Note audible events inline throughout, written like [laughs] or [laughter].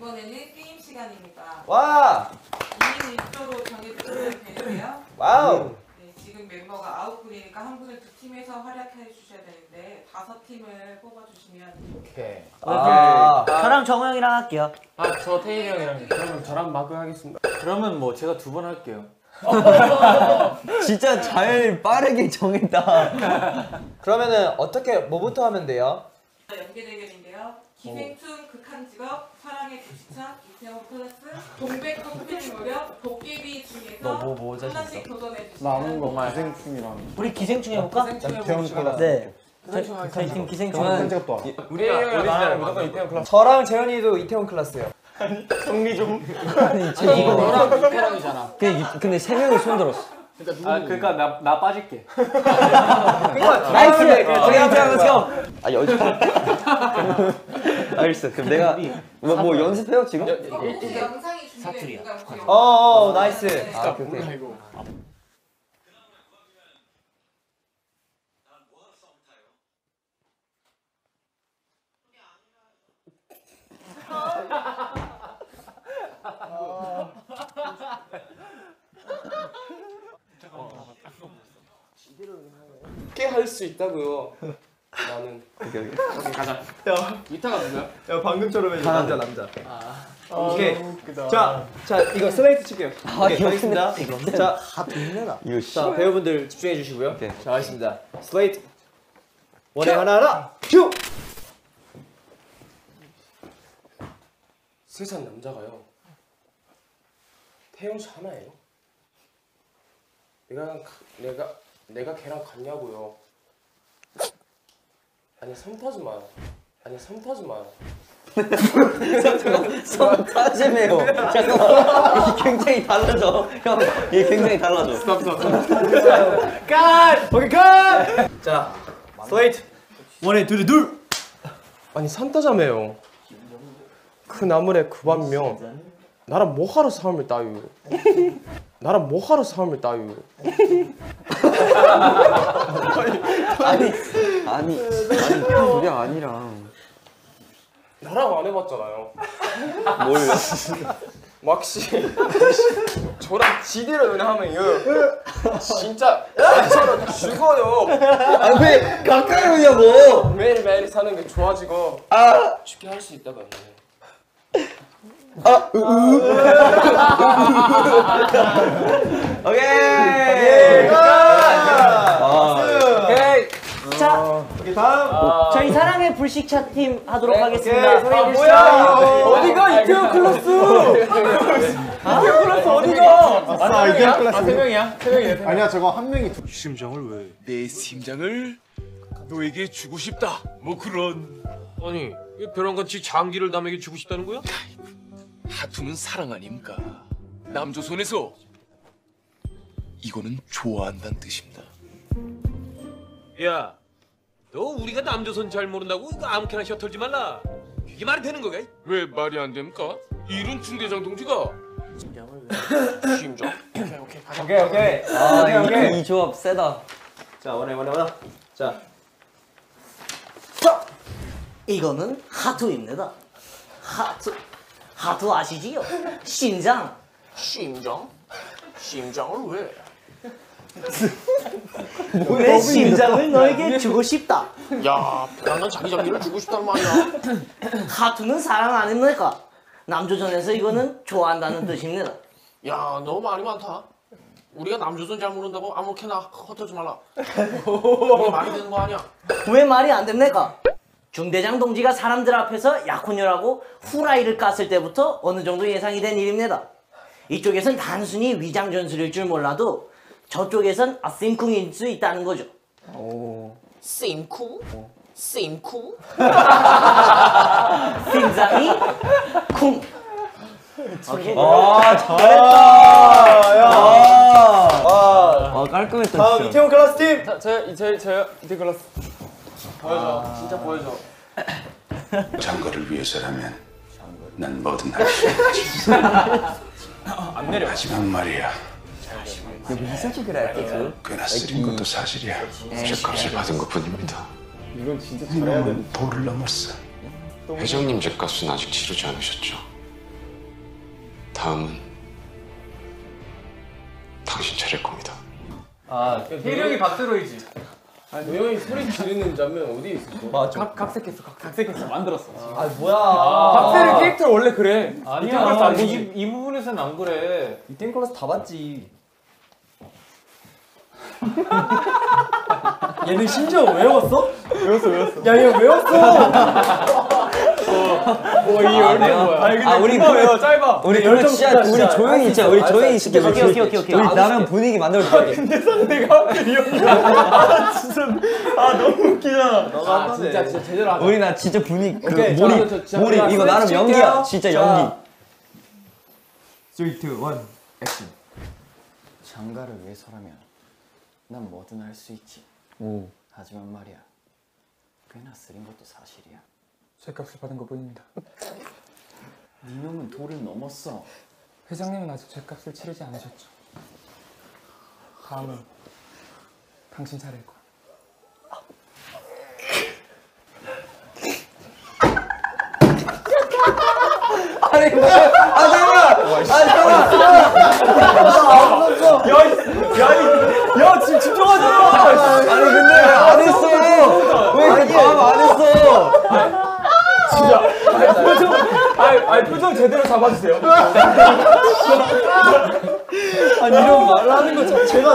이번에는 게임 시간입니다. 와 2인 1조로 정해주시면 되는데요. 와우 네, 지금 멤버가 아홉 분이니까 한 분을 두 팀에서 활약해 주셔야 되는데 다섯 팀을 뽑아주시면 오케이. 아 저랑 정우 형이랑 할게요. 아, 저 태일이 형이랑. 그러면 저랑 마크 하겠습니다. 그러면 뭐 제가 두 번 할게요. [laughs] 진짜 잘 빠르게 정했다 [laughs] 그러면은 어떻게 뭐부터 하면 돼요? 연계 대결인데요. 기생충 극한 직업 사랑의 불시착 이태원 클라쓰 동백꽃 필 무렵 도깨비 중에서 너 뭐, 뭐 하나씩 도전해 주시면 남은 거 기생충이랑. 우리 기생충 해볼까? 태훈 네. 저희, 저희 팀 기생충. 또. 우리 형이랑 나랑 무조건 이태원. 저랑 재현이도 이태원 클라스요 정리 좀. 이거 너랑 이태원이잖아. 근데, 이- 근데 세 명이 손 들었어. 아 그러니까 나 나 빠질게. [laughs] nice. 저희 이태원 let's go. 아 여기 알겠어 그럼 내가 뭐, 뭐 연습해요 지금? 혹시 영상이 사투리야. 준비되어 있는가 어어 nice 네. 아 오케이 오케이 이거. 쉽게 할수 있다고요. 오케이 오케이 오케이, 가자. 이타가 누구야? 야 방금처럼 해줘 남자 남자 아, 오케이 너무 웃기다. 자, 자 이거 슬레이트 칠게요 오케이 이거 가겠습니다 자, 하도 힘내다. 자 배우분들 집중해 주시고요 자 가겠습니다 슬레이트 원에 하나 하나 큐! 세상 남자가요. 태용 씨 하나예요. 내가 가- 내가 내가 걔랑 같냐고요. 아니 섬 타지 마요. 아니 섬 타지 마요. 손 타지매요 잠깐만 이게 굉장히 달라져 형 이게 굉장히 달라져 스톱 스톱 컷! 오케이 컷! 자 슬레이트 원에 둘이 둘 아니 산타자매요. 그 나물에 그만 명. 나랑 뭐하러 싸움을 따유. 나랑 뭐하러 싸움을 따유. 아니 아니 아니 그게 아니라. 나랑 안 해봤잖아요. 뭘요? [laughs] 막시. 저랑 지대로 연애하면요 진짜 서로 죽어요. 아니 왜 가까이 오냐고 매일매일 사는 게 좋아지고 아. 쉽게 할 수 있다고 하네 [laughs] 오케이. 오케이 자, 오케이 다음 저희 사랑의 불시착 팀 하도록 오케이 하겠습니다. 소리 뭐야 어디가 이태원 클래스 이태원 클래스 어디가 아싸 이태원 클래스. 아 세 명이야? 세 명이야 아니야 저거 한 명이 두. 심장을 왜? 내 심장을 너에게 주고 싶다. 뭐 그런. 아니 왜 벼랑같이 장기를 남에게 주고 싶다는 거야? 하투는 사랑 아닙니까? 남조선에서 이거는 좋아한다는 뜻입니다. 야, 너 우리가 남조선 잘 모른다고 이거 아무렇게나 셔털지 말라. 이게 말이 되는 거야? 왜 말이 안 됩니까? 이룬 중대장 동지가 심장. [coughs] 오케이 오케이 아 오케이 이 조합 세다 자 원해 원해 원해 자 이거는 하투입니다. 하투. 하투 아시지요? 심장. 심장? 심장을 왜? 내 심장을 너에게 주고 싶다. 야 벼랑간 자기 장기를 주고 싶단 말이야 하투는 사랑 아닙니까? 남조선에서 이거는 좋아한다는 뜻입니다. 야 너무 말이 많다 우리가 남조선 잘 모른다고 아무렇게나 헛되지 말라 이게 말이 되는 거 아니야 왜 말이 안 됩니까? 중대장 동지가 사람들 앞에서 약혼녀라고 후라이를 깠을 때부터 어느 정도 예상이 된 일입니다. 이쪽에선 단순히 위장 전술일 줄 몰라도 저쪽에선 아심쿵일 수 있다는 거죠. 쌤쿠? 쌤쿠? 심장이 쿵. 오케이. 아 잘했다 야 아, 깔끔했다 다음 이태원 클래스 팀 저요 이태 클라스 보여줘 진짜 보여줘 [laughs] 장거를 위해서라면 난 뭐든 할수 있지. [laughs] 안 내려. 하지만 말이야. 미사지 그래 꽤나 쓰린 것도 사실이야. 죄값을 받은 것뿐입니다. 이건 진짜 잘해야 돼. 도를 넘었어. 회장님 죄값은 아직 치르지 않으셨죠? 다음은 당신 차릴 겁니다. 아 혜령이 박드로이지. 노영이 소리 지르는 장면 어디 있었어? 맞아. 각 각색했어. 각, 각색했어. 만들었어. 아 뭐야? 박세리 캐릭터 원래 그래. 아니야. 이, 이 부분에서는 안 그래. 이 땡클라스 다 봤지. 얘는 심지어 외웠어? 외웠어 외웠어. 야 얘 외웠어. 뭐이 열정 뭐야? 아니 근데 아 우리 그 짧아. 우리 그러면 진짜 우리. 조용히 있자. 우리 조용히 있을게. 오케이, 오케이, 오케이, 오케이. 우리 [laughs] 아, 나름 분위기 만들어 줄게. 근데 선배가 이 형이야. 진짜 아 너무 웃기잖아. 아 진짜 진짜 제대로 하자. 우리 나 진짜 분위기 그 오케이, 자, 몰입 저, 저, 몰입 자, 이거 나름. 연기야. 진짜 자. 연기. 3, 2, 1 액션 장가를 위해서라면 난 뭐든 할 수 있지. 하지만 말이야, 꽤나 쓰린 것도 사실이야. 죗값을 받은 것 뿐입니다. [laughs] 네 놈은 도를 넘었어. 회장님은 아직 죗값을 치르지 않으셨죠. 다음은 당신 차례일 거야. 아니 뭐야? 아 잠깐만. 아 잠깐만. 야 야 야 지금 집중하잖아. 아니 근데 왜안 했어? 왜 다음 안 했어? 아니 아니 표정 제대로 잡아주세요. 아니 이런 말을 하는 거 자체가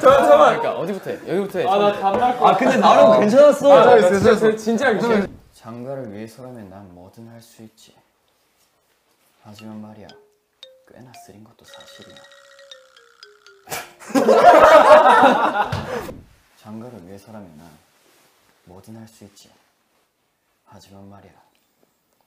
잠깐만. 그러니까 어디부터 해? 여기부터 해. 아나 거. 아 근데 나름 괜찮았어. 아, 나 진짜 진짜 진짜. 장가를 위해서라면 난 뭐든 할 수 있지. 하지만 말이야, 꽤나 쓰린 것도 사실이야. [laughs] 장가를 위해서라면 난 뭐든 할 수 있지. 하지만 말이야,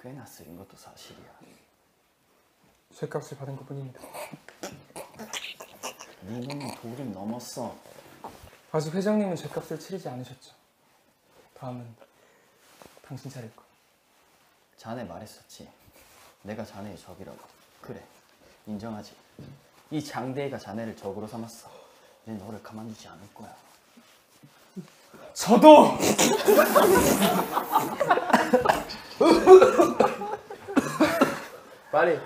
꽤나 쓰린 것도 사실이야. 죗값을 받은 것뿐입니다. 네 놈은 도를 넘었어. 아직 회장님은 죗값을 치르지 않으셨죠. 다음은 당신 차례일 거야. 자네 말했었지. 내가 자네의 적이라고. 그래, 인정하지. 이 장대희가 자네를 적으로 삼았어. 내 너를 가만두지 않을 거야. 저도. [laughs] 빨리.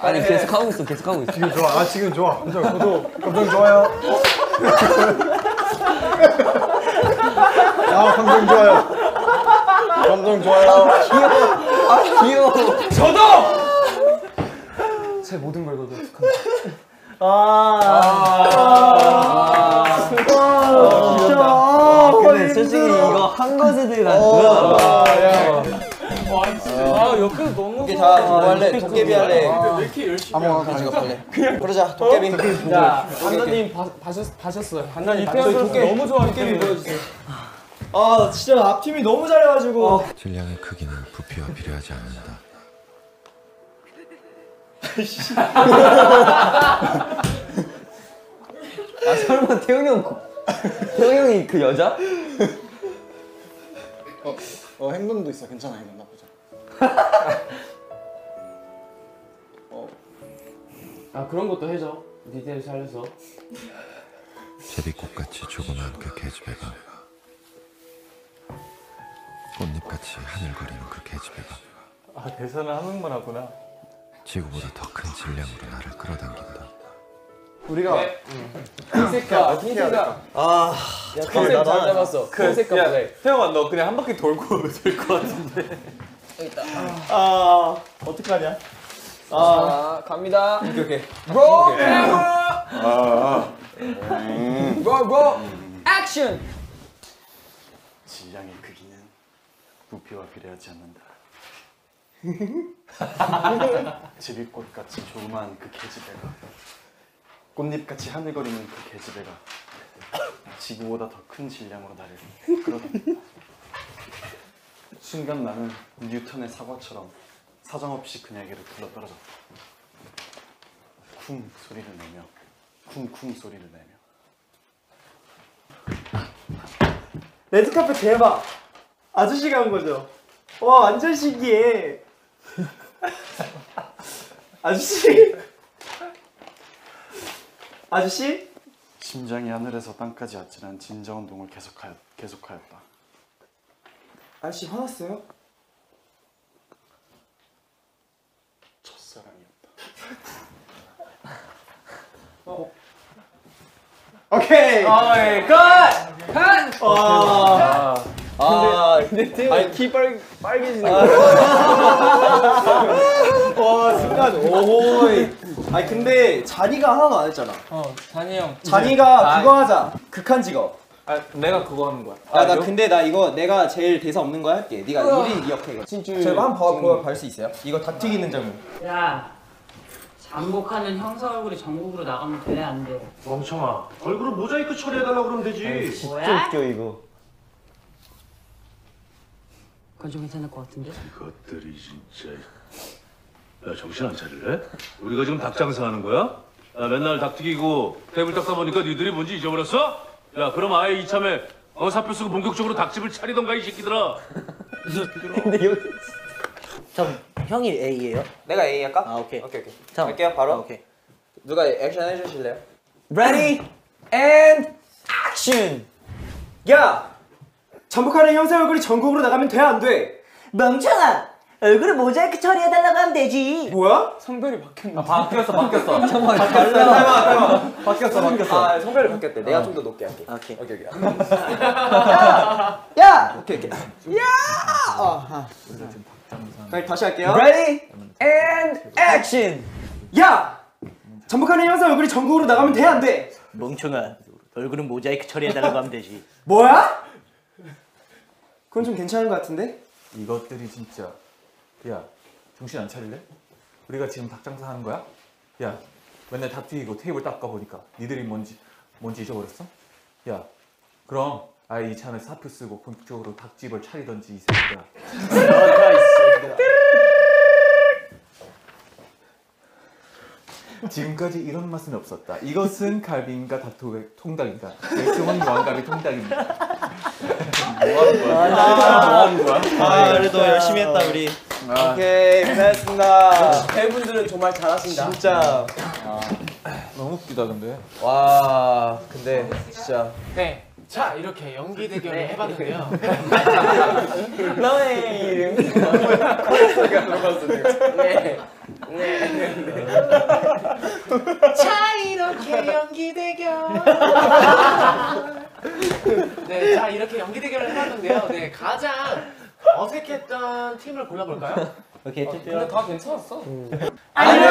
아니 계속 하고 있어. 계속 하고 있어. 지금 좋아 아 지금 좋아 감정 저도 감정 좋아요 아 감정 좋아요 감정 좋아요 아 귀여워. 제 모든 걸 걸고 축하합니다. 근데 솔직히 이거 한 것에 대한 아 옆에서 너무. 이게 다뭐 할래? 도깨비 할래? 왜 이렇게 열심히. 아무거나 가져가 빨리 그러자 도깨비. 자, 봐셨 봐셨어요. 이태원 선수 너무 좋아하기 때문에 보여주세요. 아 진짜 앞팀이 너무 잘해가지고. 질량의 크기는 부피와 비례하지 않는다. 아 설마 태용이 형 태용이 형이 그 여자? 어 행동도 있어 괜찮아 이건 나쁘지 않아 [laughs] 아 그런 것도 해줘. 디테일 살려서. 제비꽃같이 조그만 그 계집애가 꽃잎같이 하늘거리는 그 계집애가 아 대사는 한국말 하구나. 지구보다 더 큰 질량으로 나를 끌어당긴다. 우리가 흰색깔, 흰색깔. 아 야, 컨셉 잘 잡았어. 흰색깔 블랙. 태영아 너 그냥 한 바퀴 돌고 [laughs] 될것 같은데. 아 어떡하냐? 자, 갑니다. 오케이 오케이. 고! 아 고! 고! 액션! 크기는 부피와 비례하지 않는다. [laughs] 제비꽃같이 조그만 그 계집애가 꽃잎같이 하늘거리는 그 계집애가 지구보다 더 큰 질량으로 나를 끌어당긴다. 순간 나는 뉴턴의 사과처럼 사정없이 그녀에게로 굴러떨어졌다. 쿵 소리를 내며 쿵쿵 소리를 내며 레드카펫 대박. 아저씨가 한 거죠. 와 완전 신기해. 아저씨. 아저씨? 심장이 하늘에서 땅까지 아찔한 진저 운동을 계속하였, 계속하였다. 아저씨 화났어요? 어. 오케이. 어이 끝! 끝! 와. 아, 근데 팀 아니 키 빨, 빨개지는 거. [laughs] 와 순간 오이. 아니 근데 잔이가 하나도 안 했잖아. 어 잔이 형 잔이가 아, 그거 하자. 극한 직업. 아 내가 그거 하는 거야 야나 근데 나 이거 내가 제일 대사 없는 거 할게. 네가 1인 기억해 이거. 진줄. 제가 한번 봐, 봐, 수 있어요? 이거 다 튀기는 장면. 야, 잠복하는 형사 얼굴이 전국으로 나가면 돼, 안 돼? 멍청아 얼굴은 모자이크 처리해달라고 그러면 되지 뭐야? 웃겨 이거. 그건 좀 괜찮을 것 같은데? 이것들이 진짜 야 정신 안 차릴래? 우리가 지금 닭 장사하는 거야? 야 맨날 닭 튀기고 테이블 닦다 보니까 니들이 뭔지 잊어버렸어? 야 그럼 아예 이참에 어 사표 쓰고 본격적으로 닭집을 차리던가 이 새끼들아 [laughs] 근데 여기 전 형이 A예요. 내가 A 할까? 아 오케이. 오케이 오케이. 자, 갈게요 바로. 아, 오케이. 누가 액션 해주실래요? Ready and action. 야, 잠복하는 형사 얼굴이 전국으로 나가면 돼 안 돼? 멍청아! 얼굴을 모자이크 처리해달라고 하면 되지. 뭐야? 성별이 바뀌었네 아 바뀌었어 바뀌었어. [laughs] 잠깐만 달라. [laughs] 바뀌었어 바뀌었어. 아 성별이 바뀌었대. 내가 좀더 높게 할게. 오케이. 오케이 오케이. 야! 오케이 오케이. 야! 아, 그럼 다시 할게요. Ready and action. 야! 잠복하는 형사 얼굴이 전국으로 나가면 돼 안 돼? 멍청아. 얼굴은 모자이크 처리해달라고 하면 되지. 뭐야? 그건 좀 괜찮은 것 같은데? 이것들이 진짜 야 정신 안 차릴래? 우리가 지금 닭 장사 하는 거야? 야 맨날 닭 튀기고 테이블 닦아 보니까 니들이 뭔지 뭔지 잊어버렸어? 야 그럼 아예 이 참에 사표 쓰고 본격적으로 닭집을 차리던지 이 새끼야 [laughs] 지금까지 이런 맛은 없었다. 이것은 갈비인가 닭 통닭인가? 결승은 왕갈비 통닭입니다. 뭐 하는 거야? 뭐 하는 거야? 아, 그래도 열심히 했다 우리. 오케이, 고생했습니다. 배우분들은 정말 잘하신다. 진짜. 너무 웃기다 근데. 와, 근데 진짜. 네. 자 이렇게 연기 대결을 해봤는데요. 너의 이름. 소리가 들어갔어 지금. 네. 네. 자 이렇게 연기 대결. [laughs] 이렇게 연기 대결을 해봤는데요. 네, 가장 어색했던 팀을 골라볼까요? 오케이. 어, 근데 다 괜찮았어. 안녕.